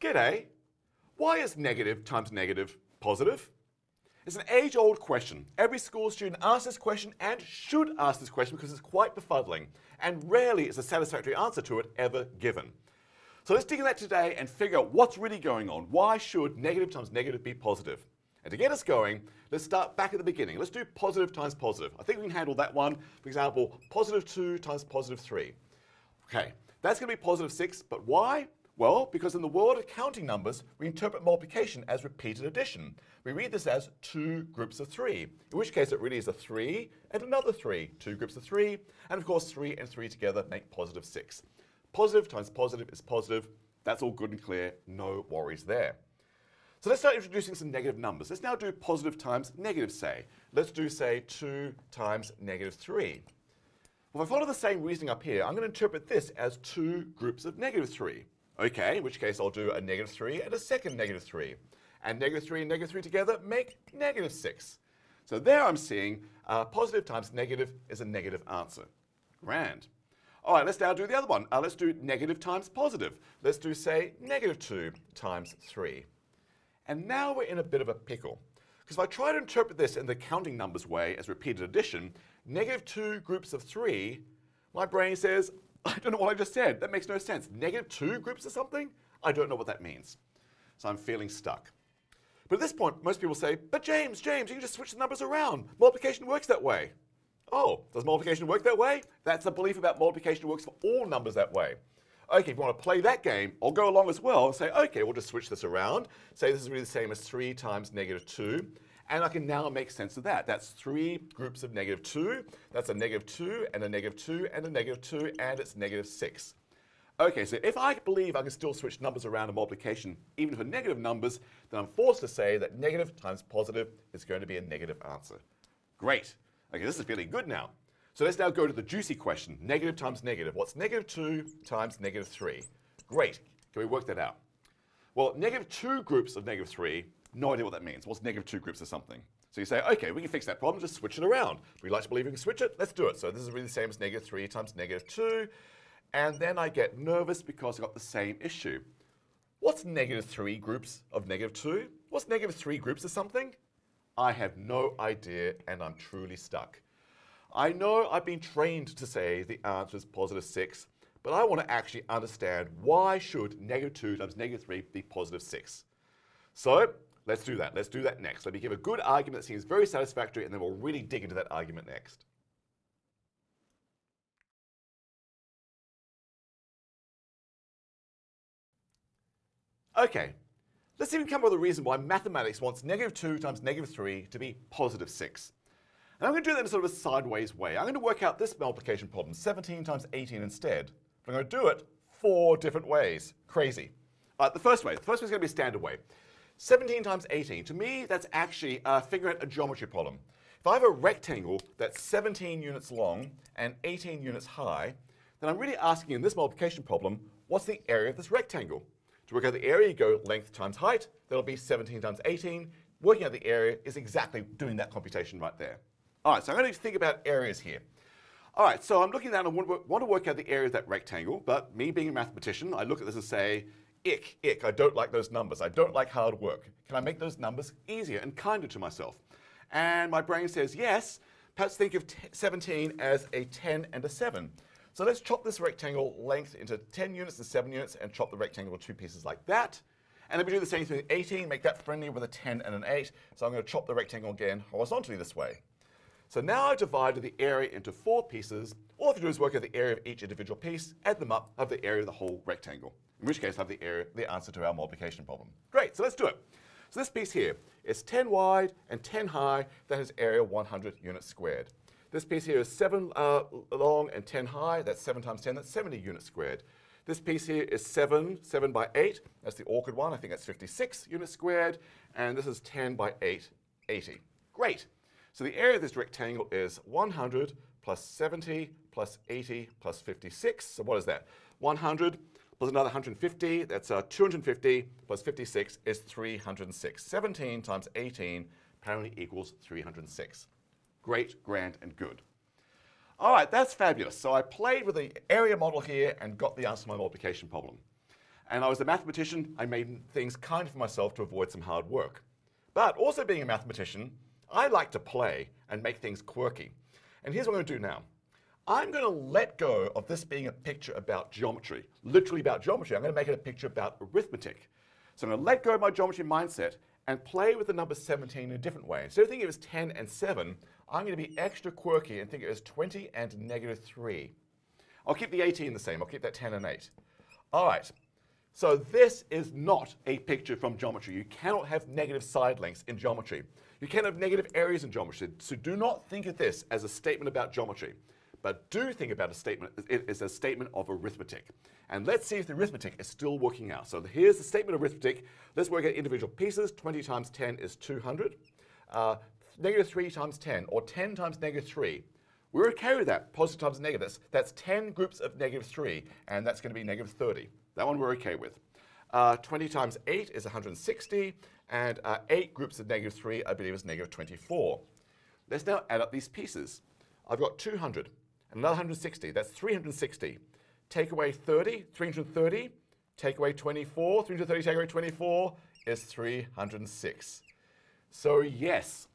G'day. Why is negative times negative positive? It's an age-old question. Every school student asks this question and should ask this question because it's quite befuddling, and rarely is a satisfactory answer to it ever given. So let's dig into that today and figure out what's really going on. Why should negative times negative be positive? And to get us going, let's start back at the beginning. Let's do positive times positive. I think we can handle that one. For example, positive 2 times positive 3. Okay, that's going to be positive 6, but why? Well, because in the world of counting numbers, we interpret multiplication as repeated addition. We read this as two groups of three, in which case it really is a three and another three, two groups of three, and of course three and three together make positive six. Positive times positive is positive. That's all good and clear, no worries there. So let's start introducing some negative numbers. Let's now do positive times negative, say. Let's do, say, 2 times negative 3. Well, if I follow the same reasoning up here, I'm going to interpret this as two groups of negative 3. Okay, in which case I'll do a negative 3 and a second negative 3. And negative 3 and negative 3 together make negative 6. So there I'm seeing uh, positive times negative is a negative answer. Grand. All right, let's now do the other one. Uh, let's do negative times positive. Let's do, say, negative 2 times 3. And now we're in a bit of a pickle. Because if I try to interpret this in the counting numbers way as repeated addition, negative two groups of three, my brain says, I don't know what I just said. That makes no sense. Negative two groups or something? I don't know what that means. So I'm feeling stuck. But at this point, most people say, but James, James, you can just switch the numbers around. Multiplication works that way. Oh, does multiplication work that way? That's a belief about multiplication works for all numbers that way okay, if you want to play that game, I'll go along as well and say, okay, we'll just switch this around. Say this is really the same as 3 times negative 2. And I can now make sense of that. That's three groups of negative 2. That's a negative 2 and a negative 2 and a negative 2, and it's negative 6. Okay, so if I believe I can still switch numbers around in multiplication, even for negative numbers, then I'm forced to say that negative times positive is going to be a negative answer. Great. Okay, this is feeling good now. So let's now go to the juicy question. Negative times negative. What's negative 2 times negative 3? Great. Can we work that out? Well, negative 2 groups of negative 3, no idea what that means. What's negative 2 groups or something? So you say, okay, we can fix that problem, just switch it around. We like to believe we can switch it, let's do it. So this is really the same as negative 3 times negative 2. And then I get nervous because I got the same issue. What's negative 3 groups of negative 2? What's negative 3 groups of something? I have no idea and I'm truly stuck. I know I've been trained to say the answer is positive 6, but I want to actually understand why should negative 2 times negative 3 be positive 6. So let's do that. Let's do that next. Let me give a good argument that seems very satisfactory, and then we'll really dig into that argument next. Okay, let's even come up with a reason why mathematics wants negative 2 times negative 3 to be positive 6. And I'm going to do that in sort of a sideways way. I'm going to work out this multiplication problem, 17 times 18 instead. But I'm going to do it four different ways. Crazy. Uh, the first way, the first way is going to be a standard way. 17 times 18, to me, that's actually uh, figuring out a geometry problem. If I have a rectangle that's 17 units long and 18 units high, then I'm really asking in this multiplication problem, what's the area of this rectangle? To work out the area, you go length times height. That'll be 17 times 18. Working out the area is exactly doing that computation right there. All right, so I'm going to think about areas here. All right, so I'm looking down and want to work out the area of that rectangle, but me being a mathematician, I look at this and say, ick, ick, I don't like those numbers. I don't like hard work. Can I make those numbers easier and kinder to myself? And my brain says, yes, perhaps think of 17 as a 10 and a 7. So let's chop this rectangle length into 10 units and 7 units and chop the rectangle two pieces like that. And then we do the same thing with 18, make that friendly with a 10 and an 8. So I'm going to chop the rectangle again horizontally this way. So now I've divided the area into four pieces. All I have to do is work out the area of each individual piece, add them up, have the area of the whole rectangle. In which case, I have the area, the answer to our multiplication problem. Great, so let's do it. So this piece here is 10 wide and 10 high. That is area 100 units squared. This piece here is 7 uh, long and 10 high. That's 7 times 10. That's 70 units squared. This piece here is 7, 7 by 8. That's the awkward one. I think that's 56 units squared. And this is 10 by 8, 80. Great. So the area of this rectangle is 100 plus 70 plus 80 plus 56. So what is that? 100 plus another 150, that's uh, 250 plus 56 is 306. 17 times 18 apparently equals 306. Great, grand, and good. All right, that's fabulous. So I played with the area model here and got the answer to my multiplication problem. And I was a mathematician, I made things kind for myself to avoid some hard work. But also being a mathematician, I like to play and make things quirky. And here's what I'm going to do now. I'm going to let go of this being a picture about geometry, literally about geometry. I'm going to make it a picture about arithmetic. So I'm going to let go of my geometry mindset and play with the number 17 in a different way. Instead of thinking it was 10 and 7, I'm going to be extra quirky and think it was 20 and negative 3. I'll keep the 18 the same. I'll keep that 10 and 8. All right. So this is not a picture from geometry. You cannot have negative side lengths in geometry. You can have negative areas in geometry. So do not think of this as a statement about geometry, but do think about a statement it is a statement of arithmetic. And let's see if the arithmetic is still working out. So here's the statement of arithmetic. Let's work out individual pieces. 20 times 10 is 200. Uh, negative 3 times 10, or 10 times negative 3. We're okay with that, positive times negative. That's, that's 10 groups of negative 3, and that's going to be negative 30. That one we're okay with. Uh, 20 times 8 is 160, and uh, 8 groups of negative 3, I believe, is negative 24. Let's now add up these pieces. I've got 200, and another 160. That's 360. Take away 30, 330. Take away 24, 330 take away 24 is 306. So yes,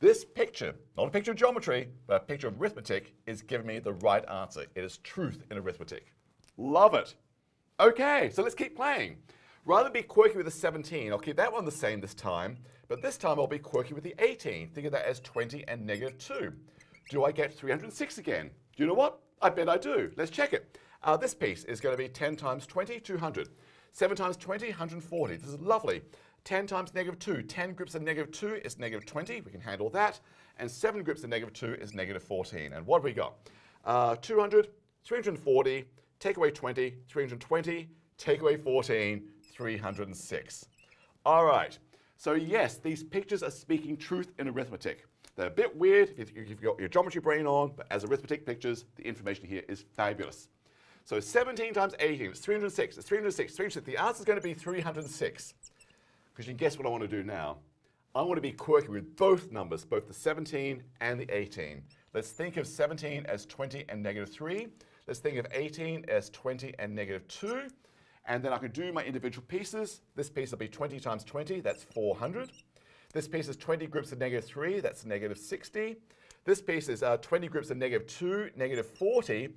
this picture, not a picture of geometry, but a picture of arithmetic, is giving me the right answer. It is truth in arithmetic. Love it. Okay, so let's keep playing. Rather be quirky with the 17, I'll keep that one the same this time, but this time I'll be quirky with the 18. Think of that as 20 and negative 2. Do I get 306 again? Do you know what? I bet I do. Let's check it. Uh, this piece is going to be 10 times 20, 200. 7 times 20, 140. This is lovely. 10 times negative 2. 10 groups of negative 2 is negative 20. We can handle that. And 7 groups of negative 2 is negative 14. And what have we got? Uh, 200, 340, take away 20, 320, take away 14, 306. All right. So yes, these pictures are speaking truth in arithmetic. They're a bit weird if you've got your geometry brain on, but as arithmetic pictures, the information here is fabulous. So 17 times 18 is 306. It's 306, 306. The answer is going to be 306. Because you can guess what I want to do now. I want to be quirky with both numbers, both the 17 and the 18. Let's think of 17 as 20 and negative 3. Let's think of 18 as 20 and negative 2. And then I can do my individual pieces. This piece will be 20 times 20, that's 400. This piece is 20 groups of negative 3, that's negative 60. This piece is uh, 20 groups of negative 2, negative 40.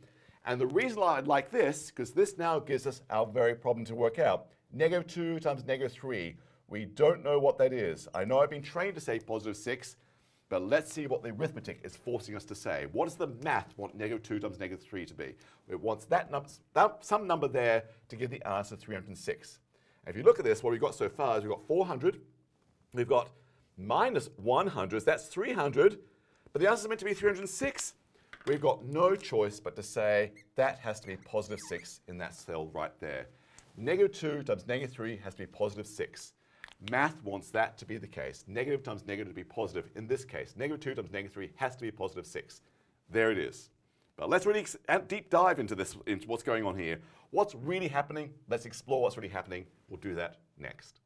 And the reason why I like this, because this now gives us our very problem to work out. Negative 2 times negative 3. We don't know what that is. I know I've been trained to say positive 6, but let's see what the arithmetic is forcing us to say. What does the math want negative 2 times negative 3 to be? It wants that, num that some number there to give the answer 306. And if you look at this, what we've got so far is we've got 400, we've got minus 100, that's 300, but the answer is meant to be 306. We've got no choice but to say that has to be positive 6 in that cell right there. Negative 2 times negative 3 has to be positive 6. Math wants that to be the case. Negative times negative to be positive. In this case, negative 2 times negative 3 has to be positive 6. There it is. But let's really deep dive into this, into what's going on here. What's really happening? Let's explore what's really happening. We'll do that next.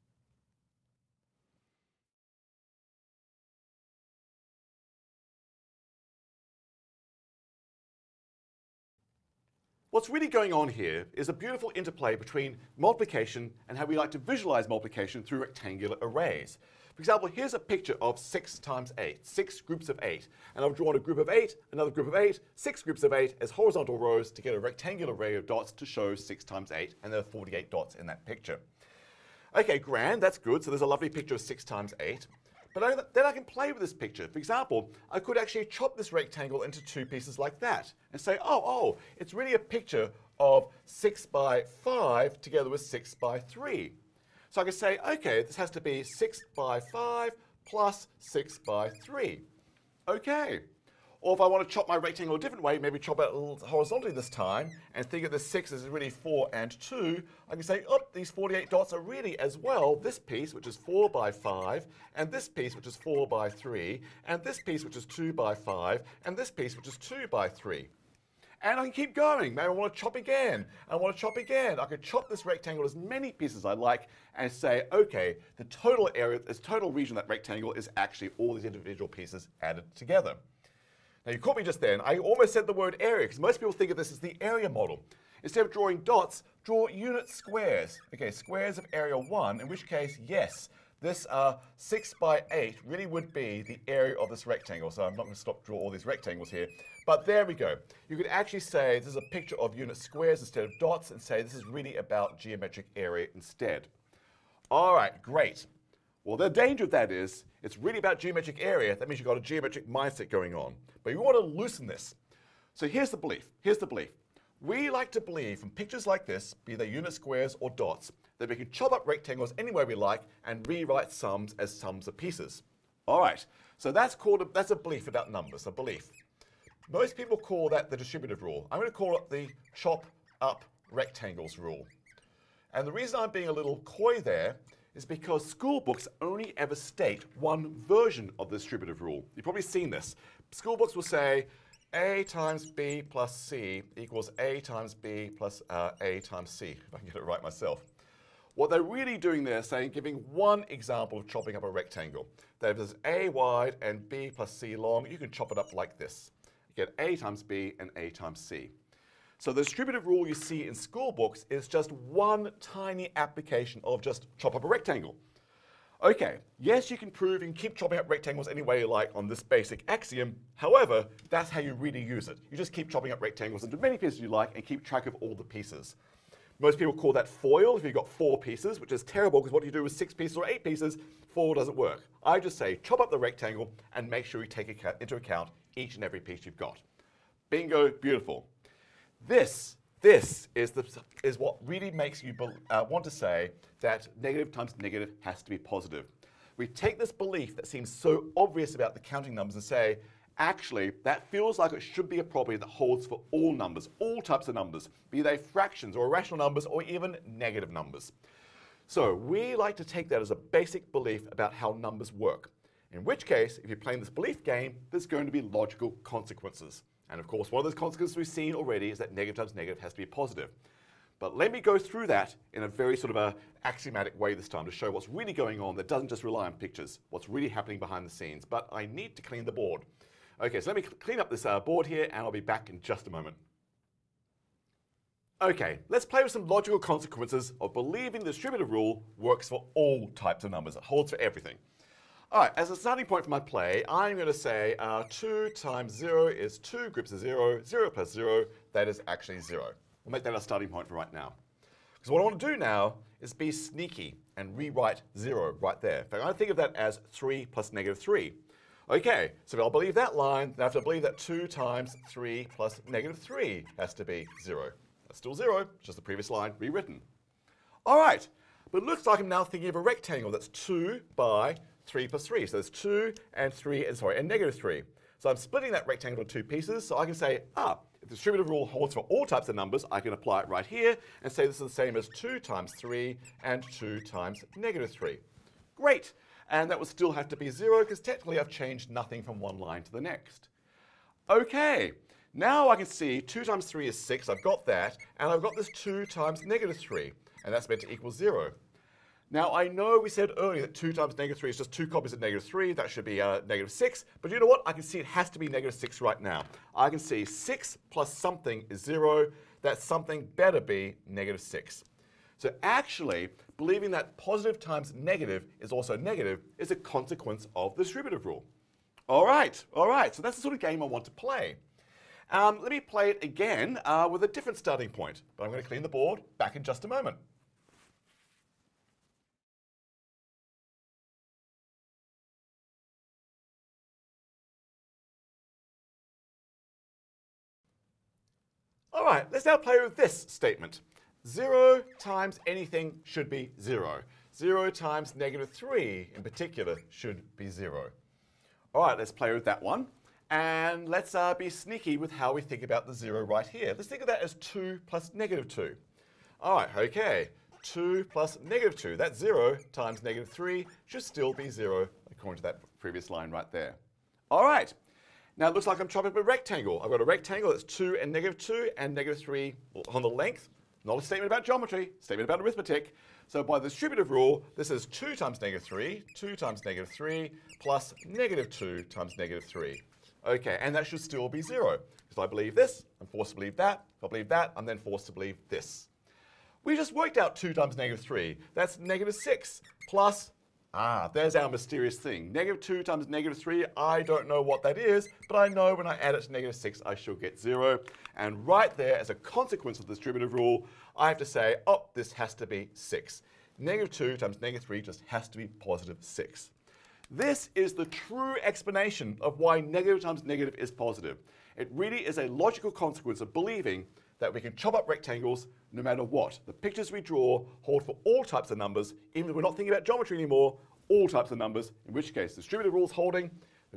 What's really going on here is a beautiful interplay between multiplication and how we like to visualize multiplication through rectangular arrays. For example, here's a picture of 6 times 8, 6 groups of 8. And I've drawn a group of 8, another group of 8, 6 groups of 8 as horizontal rows to get a rectangular array of dots to show 6 times 8, and there are 48 dots in that picture. Okay, grand, that's good. So there's a lovely picture of 6 times 8. But then I can play with this picture. For example, I could actually chop this rectangle into two pieces like that and say, oh, oh, it's really a picture of 6 by 5 together with 6 by 3. So I could say, okay, this has to be 6 by 5 plus 6 by 3. Okay. Or if I want to chop my rectangle a different way, maybe chop it horizontally this time, and think of the 6 as really 4 and 2, I can say, oh, these 48 dots are really as well this piece, which is 4 by 5, and this piece, which is 4 by 3, and this piece, which is 2 by 5, and this piece, which is 2 by 3. And I can keep going. Maybe I want to chop again. I want to chop again. I could chop this rectangle as many pieces as I like and say, okay, the total area, this total region of that rectangle is actually all these individual pieces added together. Now you caught me just then. I almost said the word area because most people think of this as the area model. Instead of drawing dots, draw unit squares. Okay, squares of area 1, in which case, yes, this uh, 6 by 8 really would be the area of this rectangle. So I'm not going to stop draw all these rectangles here. But there we go. You could actually say this is a picture of unit squares instead of dots and say this is really about geometric area instead. All right, great. Well, the danger of that is it's really about geometric area. That means you've got a geometric mindset going on. But you want to loosen this. So here's the belief. Here's the belief. We like to believe from pictures like this, be they unit squares or dots, that we can chop up rectangles any way we like and rewrite sums as sums of pieces. All right, so that's called a, that's a belief about numbers, a belief. Most people call that the distributive rule. I'm going to call it the chop up rectangles rule. And the reason I'm being a little coy there is because school books only ever state one version of the distributive rule. You've probably seen this. School books will say a times b plus c equals a times b plus uh, a times c, if I can get it right myself. What they're really doing there is saying, giving one example of chopping up a rectangle. That if there's a wide and b plus c long, you can chop it up like this. You get a times b and a times c. So the distributive rule you see in school books is just one tiny application of just chop up a rectangle. Okay, yes, you can prove and keep chopping up rectangles any way you like on this basic axiom. However, that's how you really use it. You just keep chopping up rectangles into many pieces you like and keep track of all the pieces. Most people call that FOIL if you've got four pieces, which is terrible because what you do with six pieces or eight pieces, FOIL doesn't work. I just say chop up the rectangle and make sure you take into account each and every piece you've got. Bingo, beautiful. This this is, the, is what really makes you uh, want to say that negative times negative has to be positive. We take this belief that seems so obvious about the counting numbers and say, actually, that feels like it should be a property that holds for all numbers, all types of numbers, be they fractions or irrational numbers or even negative numbers. So we like to take that as a basic belief about how numbers work. In which case, if you're playing this belief game, there's going to be logical consequences. And of course, one of those consequences we've seen already is that negative times negative has to be positive. But let me go through that in a very sort of a axiomatic way this time to show what's really going on that doesn't just rely on pictures, what's really happening behind the scenes. But I need to clean the board. Okay, so let me clean up this uh, board here and I'll be back in just a moment. Okay, let's play with some logical consequences of believing the distributive rule works for all types of numbers. It holds for everything. All right, as a starting point for my play, I'm going to say uh, 2 times 0 is 2 groups of 0, 0 plus 0, that is actually 0. We'll make that our starting point for right now. Because what I want to do now is be sneaky and rewrite 0 right there. In fact, I think of that as 3 plus negative 3. Okay, so if I'll believe that line, then I have to believe that 2 times 3 plus negative 3 has to be 0. That's still 0, just the previous line rewritten. All right, but it looks like I'm now thinking of a rectangle that's 2 by 3 plus 3. So there's 2 and 3, and sorry, and negative 3. So I'm splitting that rectangle into two pieces, so I can say, ah, if the distributive rule holds for all types of numbers, I can apply it right here and say this is the same as 2 times 3 and 2 times negative 3. Great. And that would still have to be 0 because technically I've changed nothing from one line to the next. Okay, now I can see 2 times 3 is 6, I've got that, and I've got this 2 times negative 3, and that's meant to equal 0. Now, I know we said earlier that 2 times negative 3 is just 2 copies of negative 3. That should be uh, negative 6. But you know what? I can see it has to be negative 6 right now. I can see 6 plus something is 0. That something better be negative 6. So actually, believing that positive times negative is also negative is a consequence of the distributive rule. All right, all right. So that's the sort of game I want to play. Um, let me play it again uh, with a different starting point. But I'm going to clean the board. Back in just a moment. All right, let's now play with this statement. 0 times anything should be 0. 0 times negative 3 in particular should be 0. All right, let's play with that one. And let's uh, be sneaky with how we think about the 0 right here. Let's think of that as 2 plus negative 2. All right, okay. 2 plus negative 2, that's 0 times negative 3 should still be 0 according to that previous line right there. All right, now it looks like I'm chopping up a rectangle. I've got a rectangle that's 2 and negative 2 and negative 3 on the length. Not a statement about geometry, statement about arithmetic. So by the distributive rule, this is 2 times negative 3, 2 times negative 3, plus negative 2 times negative 3. Okay, and that should still be 0, If I believe this, I'm forced to believe that. If I believe that, I'm then forced to believe this. We just worked out 2 times negative 3. That's negative 6 plus, ah, there's our mysterious thing. Negative 2 times negative 3, I don't know what that is, but I know when I add it to negative 6, I shall get 0. And right there, as a consequence of the distributive rule, I have to say, oh, this has to be 6. Negative 2 times negative 3 just has to be positive 6. This is the true explanation of why negative times negative is positive. It really is a logical consequence of believing that we can chop up rectangles no matter what. The pictures we draw hold for all types of numbers, even if we're not thinking about geometry anymore, all types of numbers, in which case the distributive rule is holding.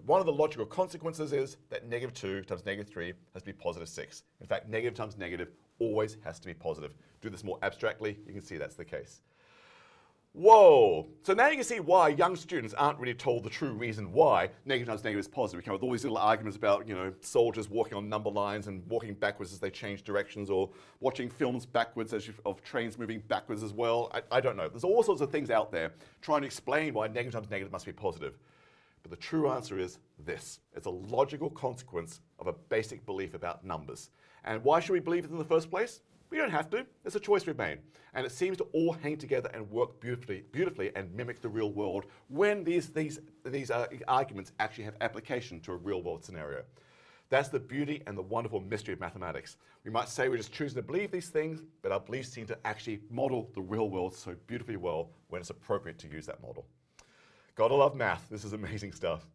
One of the logical consequences is that negative 2 times negative 3 has to be positive 6. In fact, negative times negative always has to be positive. Do this more abstractly, you can see that's the case. Whoa! So now you can see why young students aren't really told the true reason why negative times negative is positive. We come with all these little arguments about, you know, soldiers walking on number lines and walking backwards as they change directions or watching films backwards as you, of trains moving backwards as well. I, I don't know. There's all sorts of things out there trying to explain why negative times negative must be positive. But the true answer is this. It's a logical consequence of a basic belief about numbers. And why should we believe it in the first place? We don't have to. It's a choice we've made. And it seems to all hang together and work beautifully, beautifully and mimic the real world when these, these, these uh, arguments actually have application to a real world scenario. That's the beauty and the wonderful mystery of mathematics. We might say we're just choosing to believe these things, but our beliefs seem to actually model the real world so beautifully well when it's appropriate to use that model. Gotta love math. This is amazing stuff.